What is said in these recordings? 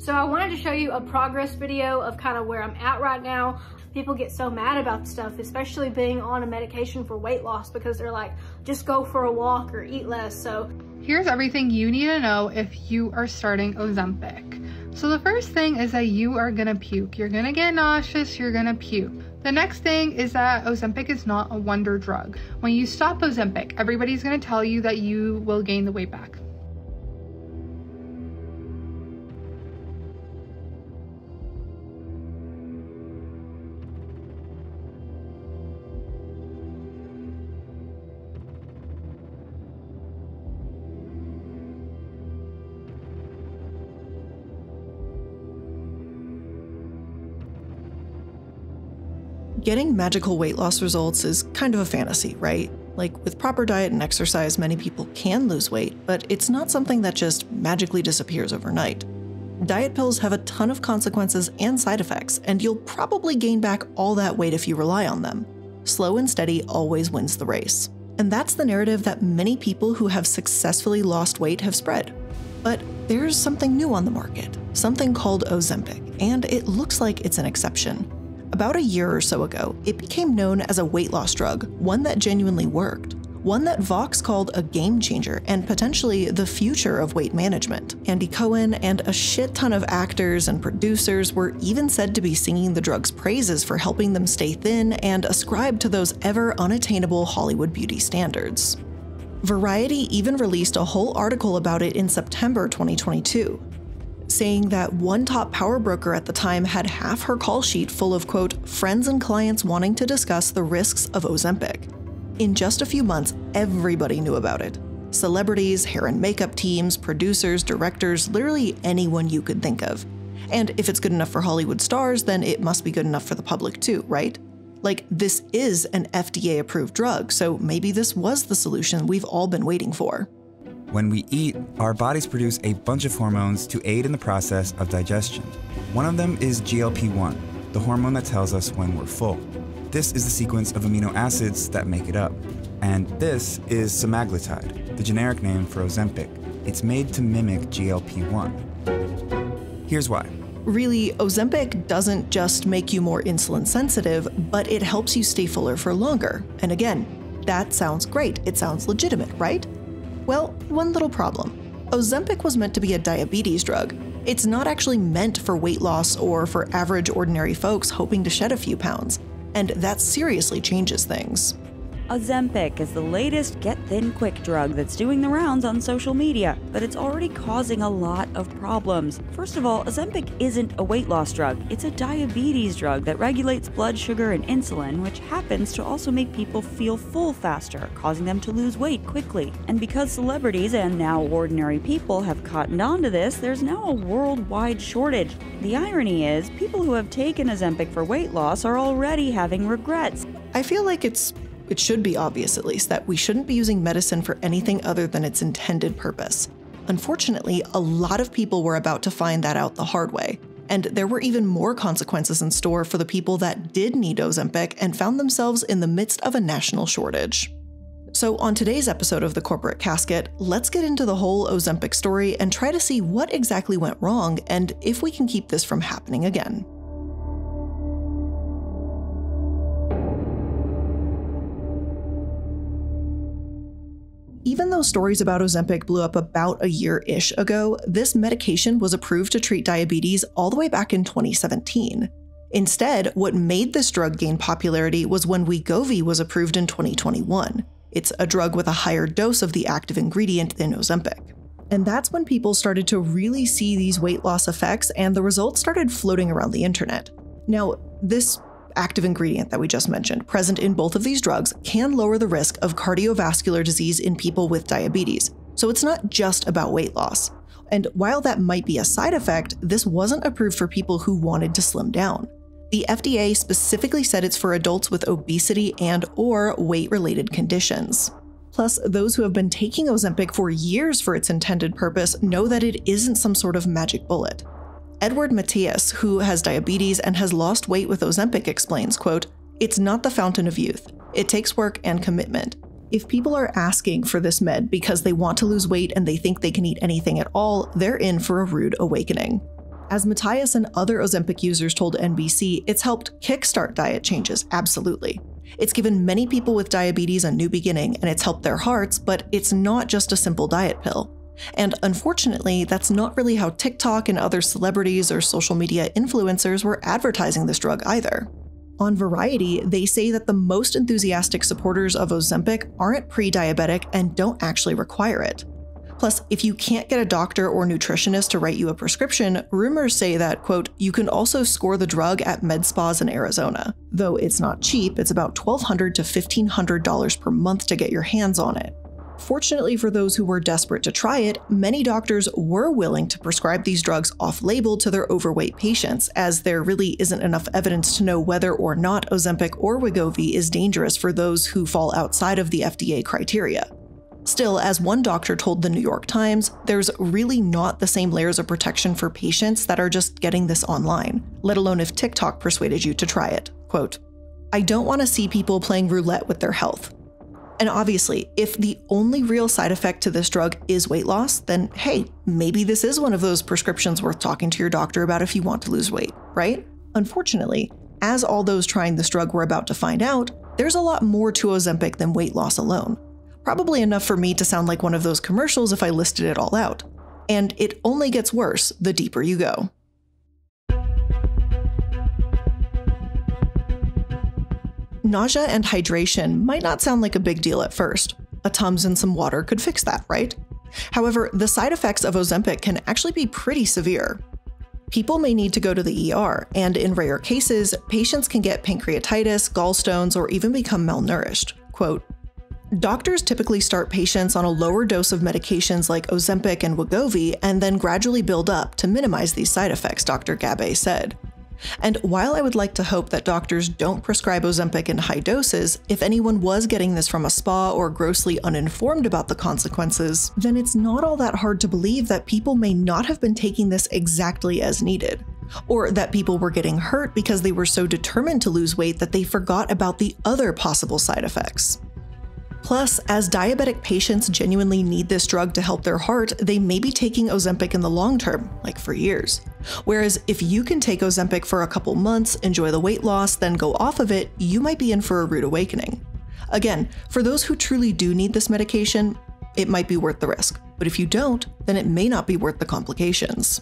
So I wanted to show you a progress video of kind of where I'm at right now. People get so mad about stuff, especially being on a medication for weight loss because they're like, just go for a walk or eat less. So here's everything you need to know if you are starting Ozempic. So the first thing is that you are gonna puke. You're gonna get nauseous, you're gonna puke. The next thing is that Ozempic is not a wonder drug. When you stop Ozempic, everybody's gonna tell you that you will gain the weight back. Getting magical weight loss results is kind of a fantasy, right? Like, with proper diet and exercise, many people can lose weight, but it's not something that just magically disappears overnight. Diet pills have a ton of consequences and side effects, and you'll probably gain back all that weight if you rely on them. Slow and steady always wins the race. And that's the narrative that many people who have successfully lost weight have spread. But there's something new on the market, something called Ozempic, and it looks like it's an exception. About a year or so ago, it became known as a weight loss drug, one that genuinely worked. One that Vox called a game changer and potentially the future of weight management. Andy Cohen and a shit ton of actors and producers were even said to be singing the drug's praises for helping them stay thin and ascribe to those ever unattainable Hollywood beauty standards. Variety even released a whole article about it in September 2022, saying that one top power broker at the time had half her call sheet full of, quote, friends and clients wanting to discuss the risks of Ozempic. In just a few months, everybody knew about it. Celebrities, hair and makeup teams, producers, directors, literally anyone you could think of. And if it's good enough for Hollywood stars, then it must be good enough for the public too, right? Like, this is an FDA approved drug, so maybe this was the solution we've all been waiting for. When we eat, our bodies produce a bunch of hormones to aid in the process of digestion. One of them is GLP 1, the hormone that tells us when we're full. This is the sequence of amino acids that make it up. And this is semaglutide, the generic name for Ozempic. It's made to mimic GLP 1. Here's why. Really, Ozempic doesn't just make you more insulin sensitive, but it helps you stay fuller for longer. And again, that sounds great. It sounds legitimate, right? Well, one little problem. Ozempic was meant to be a diabetes drug. It's not actually meant for weight loss or for average ordinary folks hoping to shed a few pounds. And that seriously changes things. Ozempic is the latest get thin quick drug that's doing the rounds on social media, but it's already causing a lot of problems. First of all, Ozempic isn't a weight loss drug, it's a diabetes drug that regulates blood sugar and insulin, which happens to also make people feel full faster, causing them to lose weight quickly. And because celebrities and now ordinary people have cottoned on to this, there's now a worldwide shortage. The irony is, people who have taken Ozempic for weight loss are already having regrets. I feel like it's it should be obvious at least that we shouldn't be using medicine for anything other than its intended purpose. Unfortunately, a lot of people were about to find that out the hard way, and there were even more consequences in store for the people that did need Ozempic and found themselves in the midst of a national shortage. So, on today's episode of The Corporate Casket, let's get into the whole Ozempic story and try to see what exactly went wrong and if we can keep this from happening again. Even though stories about Ozempic blew up about a year ish ago, this medication was approved to treat diabetes all the way back in 2017. Instead, what made this drug gain popularity was when Wegovy was approved in 2021. It's a drug with a higher dose of the active ingredient than Ozempic. And that's when people started to really see these weight loss effects and the results started floating around the internet. Now, this active ingredient that we just mentioned, present in both of these drugs, can lower the risk of cardiovascular disease in people with diabetes. So it's not just about weight loss. And while that might be a side effect, this wasn't approved for people who wanted to slim down. The FDA specifically said it's for adults with obesity and or weight-related conditions. Plus, those who have been taking Ozempic for years for its intended purpose know that it isn't some sort of magic bullet. Edward Matthias, who has diabetes and has lost weight with Ozempic, explains, quote, It's not the fountain of youth. It takes work and commitment. If people are asking for this med because they want to lose weight and they think they can eat anything at all, they're in for a rude awakening. As Matthias and other Ozempic users told NBC, it's helped kickstart diet changes, absolutely. It's given many people with diabetes a new beginning and it's helped their hearts, but it's not just a simple diet pill. And unfortunately, that's not really how TikTok and other celebrities or social media influencers were advertising this drug either. On Variety, they say that the most enthusiastic supporters of Ozempic aren't pre diabetic and don't actually require it. Plus, if you can't get a doctor or nutritionist to write you a prescription, rumors say that, quote, you can also score the drug at med spas in Arizona. Though it's not cheap, it's about 1,200 to $1,500 per month to get your hands on it. Fortunately for those who were desperate to try it, many doctors were willing to prescribe these drugs off label to their overweight patients, as there really isn't enough evidence to know whether or not Ozempic or Wegovy is dangerous for those who fall outside of the FDA criteria. Still, as one doctor told the New York Times, there's really not the same layers of protection for patients that are just getting this online, let alone if TikTok persuaded you to try it. Quote, I don't want to see people playing roulette with their health. And obviously, if the only real side effect to this drug is weight loss, then hey, maybe this is one of those prescriptions worth talking to your doctor about if you want to lose weight, right? Unfortunately, as all those trying this drug were about to find out, there's a lot more to Ozempic than weight loss alone. Probably enough for me to sound like one of those commercials if I listed it all out. And it only gets worse the deeper you go. Nausea and hydration might not sound like a big deal at first. A Tums and some water could fix that, right? However, the side effects of Ozempic can actually be pretty severe. People may need to go to the ER, and in rare cases, patients can get pancreatitis, gallstones, or even become malnourished. Quote, Doctors typically start patients on a lower dose of medications like Ozempic and Wegovy and then gradually build up to minimize these side effects, Dr. Gabbay said. And while I would like to hope that doctors don't prescribe Ozempic in high doses, if anyone was getting this from a spa or grossly uninformed about the consequences, then it's not all that hard to believe that people may not have been taking this exactly as needed. Or that people were getting hurt because they were so determined to lose weight that they forgot about the other possible side effects. Plus, as diabetic patients genuinely need this drug to help their heart, they may be taking Ozempic in the long term, like for years. Whereas if you can take Ozempic for a couple months, enjoy the weight loss, then go off of it, you might be in for a rude awakening. Again, for those who truly do need this medication, it might be worth the risk. But if you don't, then it may not be worth the complications.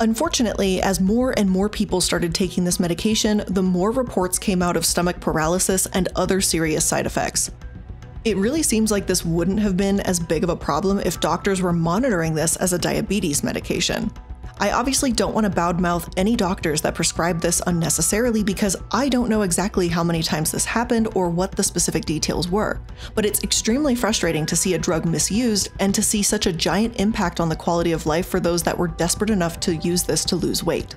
Unfortunately, as more and more people started taking this medication, the more reports came out of stomach paralysis and other serious side effects. It really seems like this wouldn't have been as big of a problem if doctors were monitoring this as a diabetes medication. I obviously don't want to badmouth any doctors that prescribe this unnecessarily because I don't know exactly how many times this happened or what the specific details were. But it's extremely frustrating to see a drug misused and to see such a giant impact on the quality of life for those that were desperate enough to use this to lose weight.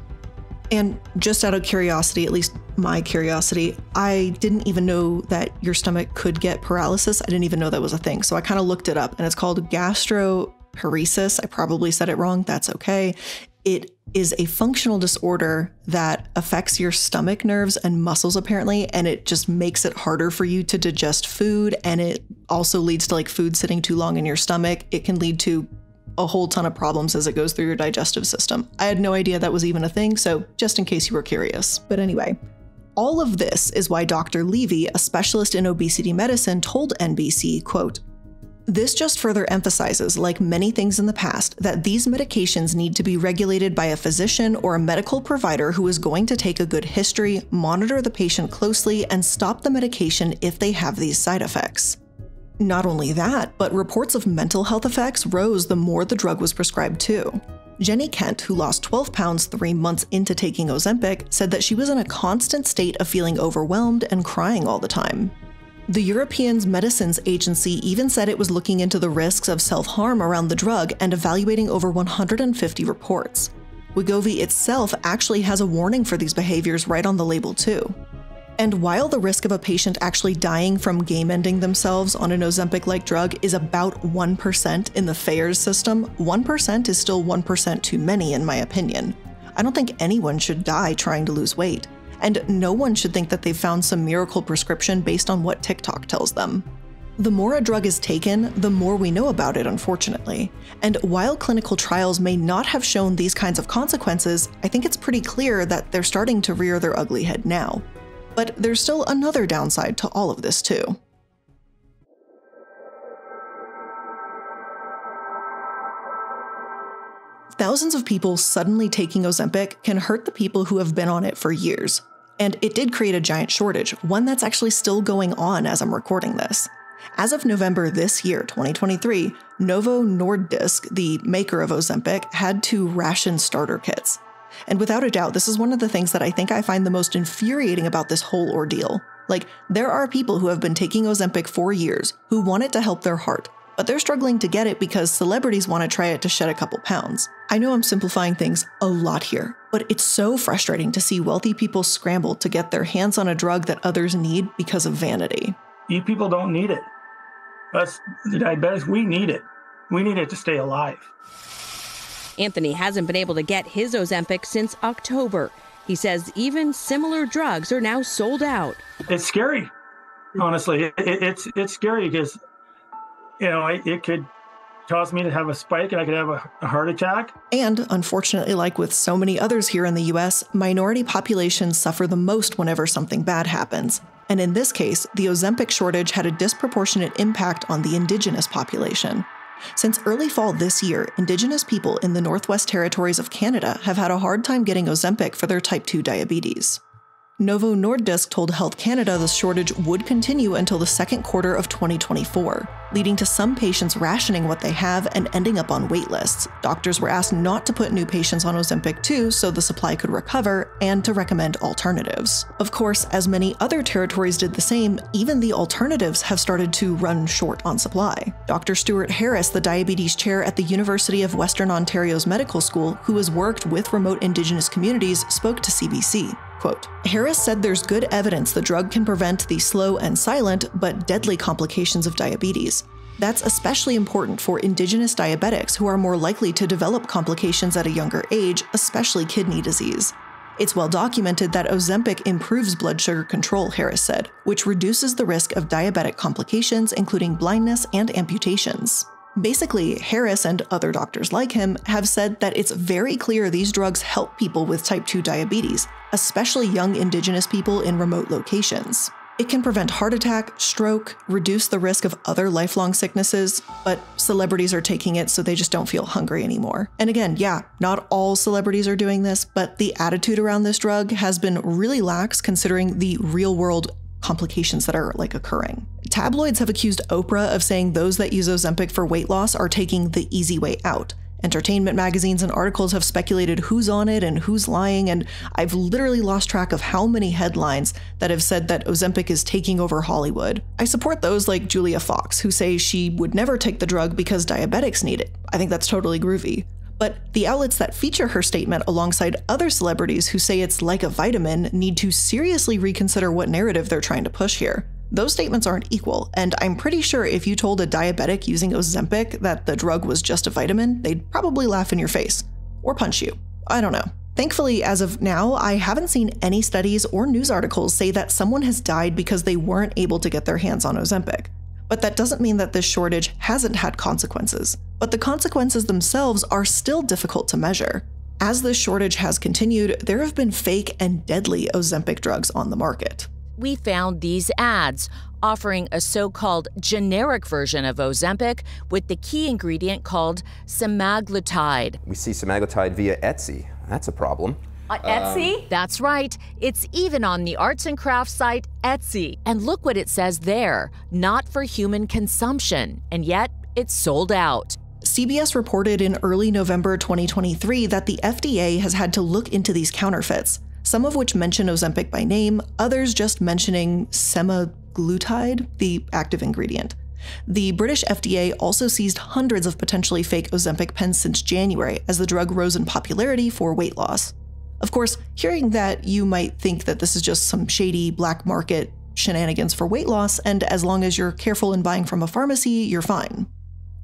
And just out of curiosity, at least my curiosity, I didn't even know that your stomach could get paralysis. I didn't even know that was a thing. So I kind of looked it up and it's called gastroparesis. I probably said it wrong. That's okay. It is a functional disorder that affects your stomach nerves and muscles apparently and it just makes it harder for you to digest food and it also leads to like food sitting too long in your stomach. It can lead to a whole ton of problems as it goes through your digestive system. I had no idea that was even a thing, so just in case you were curious. But anyway, all of this is why Dr. Levy, a specialist in obesity medicine, told NBC, quote, this just further emphasizes, like many things in the past, that these medications need to be regulated by a physician or a medical provider who is going to take a good history, monitor the patient closely, and stop the medication if they have these side effects. Not only that, but reports of mental health effects rose the more the drug was prescribed too. Jenny Kent, who lost 12 pounds three months into taking Ozempic, said that she was in a constant state of feeling overwhelmed and crying all the time. The European Medicines Agency even said it was looking into the risks of self harm around the drug and evaluating over 150 reports. Wegovy itself actually has a warning for these behaviors right on the label, too. And while the risk of a patient actually dying from game ending themselves on an Ozempic like drug is about 1% in the FAERS system, 1% is still 1% too many, in my opinion. I don't think anyone should die trying to lose weight. And no one should think that they've found some miracle prescription based on what TikTok tells them. The more a drug is taken, the more we know about it, unfortunately. And while clinical trials may not have shown these kinds of consequences, I think it's pretty clear that they're starting to rear their ugly head now. But there's still another downside to all of this, too. Thousands of people suddenly taking Ozempic can hurt the people who have been on it for years. And it did create a giant shortage, one that's actually still going on as I'm recording this. As of November this year, 2023, Novo Nordisk, the maker of Ozempic, had to ration starter kits. And without a doubt, this is one of the things that I think I find the most infuriating about this whole ordeal. Like, there are people who have been taking Ozempic for years who want it to help their heart, but they're struggling to get it because celebrities want to try it to shed a couple pounds. I know I'm simplifying things a lot here, but it's so frustrating to see wealthy people scramble to get their hands on a drug that others need because of vanity. You people don't need it. Us, the diabetics, we need it. We need it to stay alive. Anthony hasn't been able to get his Ozempic since October. He says even similar drugs are now sold out. It's scary, honestly. It, it, it's it's scary because you know it, it could cause me to have a spike and I could have a, a, heart attack. And unfortunately, like with so many others here in the US, minority populations suffer the most whenever something bad happens. And in this case, the Ozempic shortage had a disproportionate impact on the indigenous population. Since early fall this year, Indigenous people in the Northwest Territories of Canada have had a hard time getting Ozempic for their type 2 diabetes. Novo Nordisk told Health Canada the shortage would continue until the second quarter of 2024, leading to some patients rationing what they have and ending up on waitlists. Doctors were asked not to put new patients on Ozempic too so the supply could recover and to recommend alternatives. Of course, as many other territories did the same, even the alternatives have started to run short on supply. Dr. Stewart Harris, the diabetes chair at the University of Western Ontario's medical school, who has worked with remote Indigenous communities, spoke to CBC. Quote, Harris said there's good evidence the drug can prevent the slow and silent but deadly complications of diabetes. That's especially important for Indigenous diabetics who are more likely to develop complications at a younger age, especially kidney disease. It's well documented that Ozempic improves blood sugar control, Harris said, which reduces the risk of diabetic complications, including blindness and amputations. Basically, Harris and other doctors like him have said that it's very clear these drugs help people with type 2 diabetes, especially young Indigenous people in remote locations. It can prevent heart attack, stroke, reduce the risk of other lifelong sicknesses, but celebrities are taking it so they just don't feel hungry anymore. And again, yeah, not all celebrities are doing this, but the attitude around this drug has been really lax considering the real world complications that are like occurring. Tabloids have accused Oprah of saying those that use Ozempic for weight loss are taking the easy way out. Entertainment magazines and articles have speculated who's on it and who's lying, and I've literally lost track of how many headlines that have said that Ozempic is taking over Hollywood. I support those like Julia Fox, who say she would never take the drug because diabetics need it. I think that's totally groovy. But the outlets that feature her statement alongside other celebrities who say it's like a vitamin need to seriously reconsider what narrative they're trying to push here. Those statements aren't equal, and I'm pretty sure if you told a diabetic using Ozempic that the drug was just a vitamin, they'd probably laugh in your face. Or punch you. I don't know. Thankfully, as of now, I haven't seen any studies or news articles say that someone has died because they weren't able to get their hands on Ozempic. But that doesn't mean that this shortage hasn't had consequences. But the consequences themselves are still difficult to measure. As this shortage has continued, there have been fake and deadly Ozempic drugs on the market. We found these ads offering a so called generic version of Ozempic with the key ingredient called semaglutide. We see semaglutide via Etsy. That's a problem. On Etsy? Um, That's right. It's even on the arts and crafts site Etsy. And look what it says there not for human consumption. And yet, it's sold out. CBS reported in early November 2023 that the FDA has had to look into these counterfeits, some of which mention Ozempic by name, others just mentioning semaglutide, the active ingredient. The British FDA also seized hundreds of potentially fake Ozempic pens since January as the drug rose in popularity for weight loss. Of course, hearing that, you might think that this is just some shady black market shenanigans for weight loss, and as long as you're careful in buying from a pharmacy, you're fine.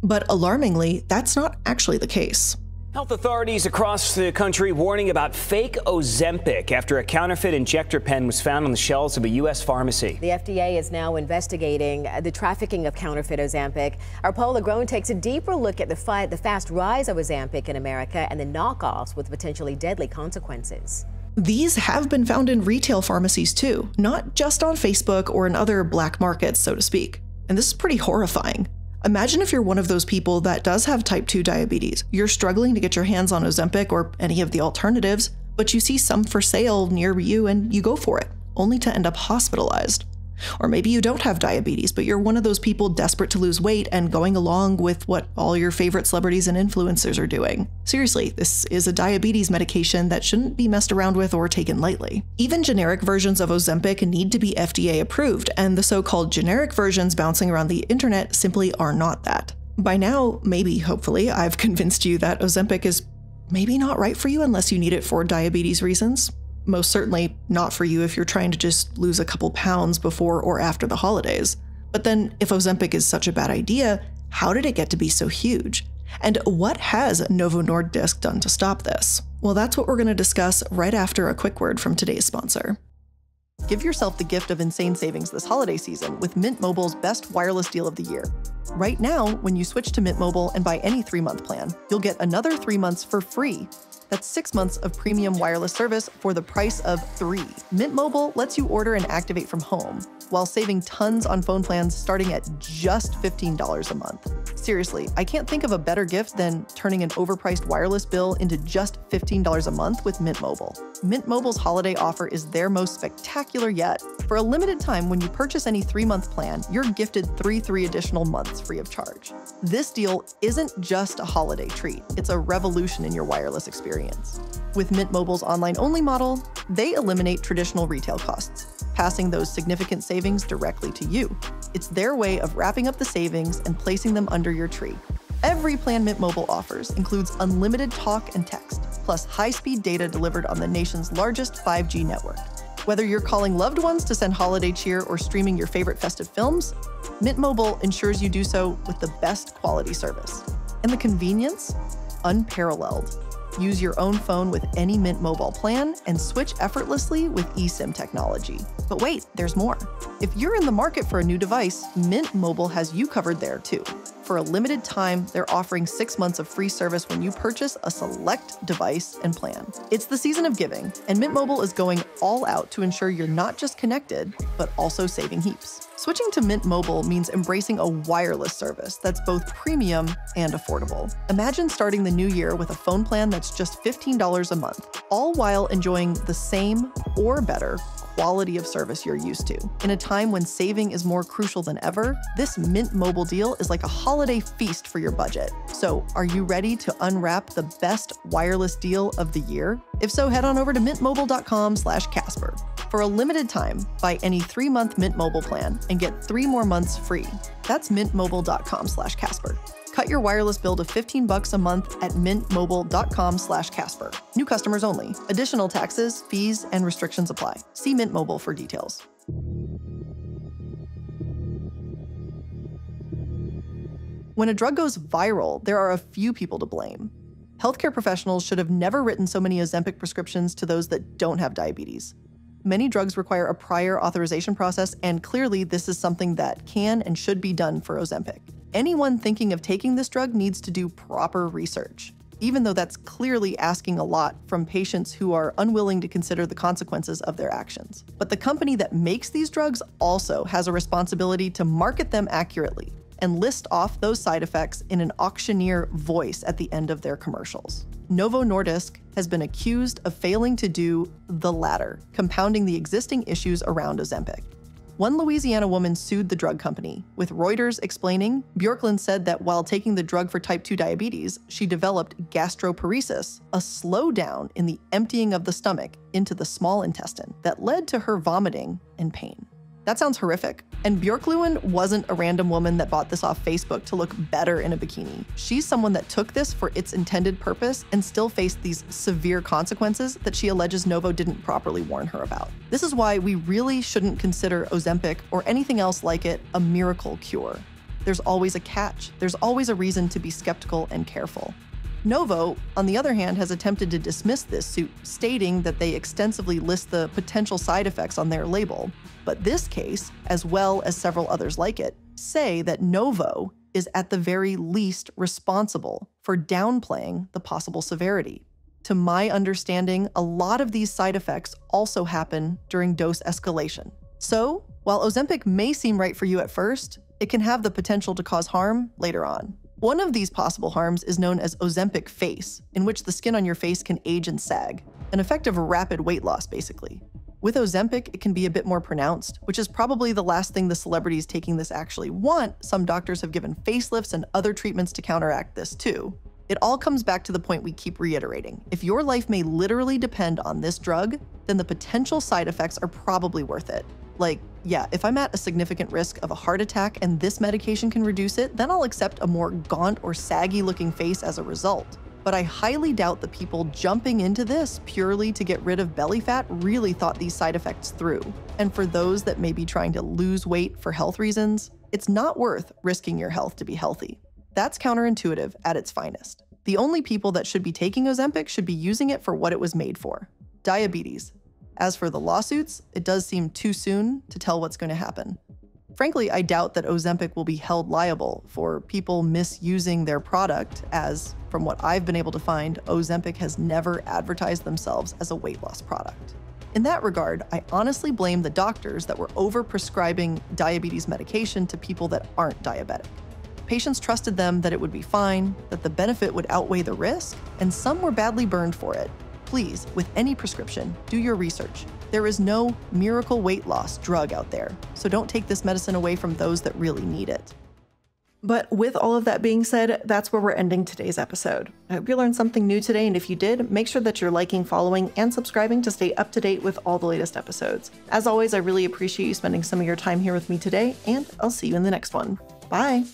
But alarmingly, that's not actually the case. Health authorities across the country warning about fake Ozempic after a counterfeit injector pen was found on the shelves of a U.S. pharmacy. The FDA is now investigating the trafficking of counterfeit Ozempic. Our Paul LaGrone takes a deeper look at the, fight, the fast rise of Ozempic in America and the knockoffs with potentially deadly consequences. These have been found in retail pharmacies too, not just on Facebook or in other black markets, so to speak. And this is pretty horrifying. Imagine if you're one of those people that does have type 2 diabetes. You're struggling to get your hands on Ozempic or any of the alternatives, but you see some for sale near you and you go for it, only to end up hospitalized. Or maybe you don't have diabetes, but you're one of those people desperate to lose weight and going along with what all your favorite celebrities and influencers are doing. Seriously, this is a diabetes medication that shouldn't be messed around with or taken lightly. Even generic versions of Ozempic need to be FDA approved, and the so called generic versions bouncing around the internet simply are not that. By now, maybe, hopefully, I've convinced you that Ozempic is maybe not right for you unless you need it for diabetes reasons most certainly not for you if you're trying to just lose a couple pounds before or after the holidays. But then, if Ozempic is such a bad idea, how did it get to be so huge? And what has Novo Nordisk done to stop this? Well, that's what we're going to discuss right after a quick word from today's sponsor. Give yourself the gift of insane savings this holiday season with Mint Mobile's best wireless deal of the year. Right now, when you switch to Mint Mobile and buy any three month plan, you'll get another three months for free that's six months of premium wireless service for the price of three. Mint Mobile lets you order and activate from home while saving tons on phone plans starting at just $15 a month. Seriously, I can't think of a better gift than turning an overpriced wireless bill into just $15 a month with Mint Mobile. Mint Mobile's holiday offer is their most spectacular yet. For a limited time, when you purchase any three month plan, you're gifted three three additional months free of charge. This deal isn't just a holiday treat, it's a revolution in your wireless experience. With Mint Mobile's online only model, they eliminate traditional retail costs, passing those significant savings directly to you. It's their way of wrapping up the savings and placing them under your tree. Every plan Mint Mobile offers includes unlimited talk and text, plus high speed data delivered on the nation's largest 5G network. Whether you're calling loved ones to send holiday cheer or streaming your favorite festive films, Mint Mobile ensures you do so with the best quality service. And the convenience? Unparalleled. Use your own phone with any Mint Mobile plan and switch effortlessly with eSIM technology. But wait, there's more. If you're in the market for a new device, Mint Mobile has you covered there too. For a limited time, they're offering six months of free service when you purchase a select device and plan. It's the season of giving, and Mint Mobile is going all out to ensure you're not just connected, but also saving heaps. Switching to Mint Mobile means embracing a wireless service that's both premium and affordable. Imagine starting the new year with a phone plan that's just $15 a month, all while enjoying the same or better quality of service you're used to. In a time when saving is more crucial than ever, this Mint Mobile deal is like a holiday feast for your budget. So, are you ready to unwrap the best wireless deal of the year? If so, head on over to mintmobile.com/casper. For a limited time, buy any 3-month Mint Mobile plan and get 3 more months free. That's mintmobile.com/casper. Cut your wireless bill to 15 bucks a month at mintmobile.com slash Casper. New customers only. Additional taxes, fees, and restrictions apply. See Mint Mobile for details. When a drug goes viral, there are a few people to blame. Healthcare professionals should have never written so many Ozempic prescriptions to those that don't have diabetes. Many drugs require a prior authorization process, and clearly, this is something that can and should be done for Ozempic. Anyone thinking of taking this drug needs to do proper research, even though that's clearly asking a lot from patients who are unwilling to consider the consequences of their actions. But the company that makes these drugs also has a responsibility to market them accurately and list off those side effects in an auctioneer voice at the end of their commercials. Novo Nordisk has been accused of failing to do the latter, compounding the existing issues around Ozempic. One Louisiana woman sued the drug company, with Reuters explaining Bjorklund said that while taking the drug for type 2 diabetes, she developed gastroparesis, a slowdown in the emptying of the stomach into the small intestine that led to her vomiting and pain. That sounds horrific. And Bjorklund wasn't a random woman that bought this off Facebook to look better in a bikini. She's someone that took this for its intended purpose and still faced these severe consequences that she alleges Novo didn't properly warn her about. This is why we really shouldn't consider Ozempic or anything else like it a miracle cure. There's always a catch. There's always a reason to be skeptical and careful. Novo, on the other hand, has attempted to dismiss this suit, stating that they extensively list the potential side effects on their label. But this case, as well as several others like it, say that Novo is at the very least responsible for downplaying the possible severity. To my understanding, a lot of these side effects also happen during dose escalation. So, while Ozempic may seem right for you at first, it can have the potential to cause harm later on. One of these possible harms is known as Ozempic face, in which the skin on your face can age and sag, an effect of rapid weight loss, basically. With Ozempic, it can be a bit more pronounced, which is probably the last thing the celebrities taking this actually want. Some doctors have given facelifts and other treatments to counteract this too. It all comes back to the point we keep reiterating. If your life may literally depend on this drug, then the potential side effects are probably worth it. Like, yeah, if I'm at a significant risk of a heart attack and this medication can reduce it, then I'll accept a more gaunt or saggy looking face as a result. But I highly doubt the people jumping into this purely to get rid of belly fat really thought these side effects through. And for those that may be trying to lose weight for health reasons, it's not worth risking your health to be healthy. That's counterintuitive at its finest. The only people that should be taking Ozempic should be using it for what it was made for diabetes, as for the lawsuits, it does seem too soon to tell what's going to happen. Frankly, I doubt that Ozempic will be held liable for people misusing their product, as, from what I've been able to find, Ozempic has never advertised themselves as a weight loss product. In that regard, I honestly blame the doctors that were overprescribing diabetes medication to people that aren't diabetic. Patients trusted them that it would be fine, that the benefit would outweigh the risk, and some were badly burned for it, Please, with any prescription, do your research. There is no miracle weight loss drug out there, so don't take this medicine away from those that really need it. But with all of that being said, that's where we're ending today's episode. I hope you learned something new today, and if you did, make sure that you're liking, following, and subscribing to stay up to date with all the latest episodes. As always, I really appreciate you spending some of your time here with me today, and I'll see you in the next one. Bye!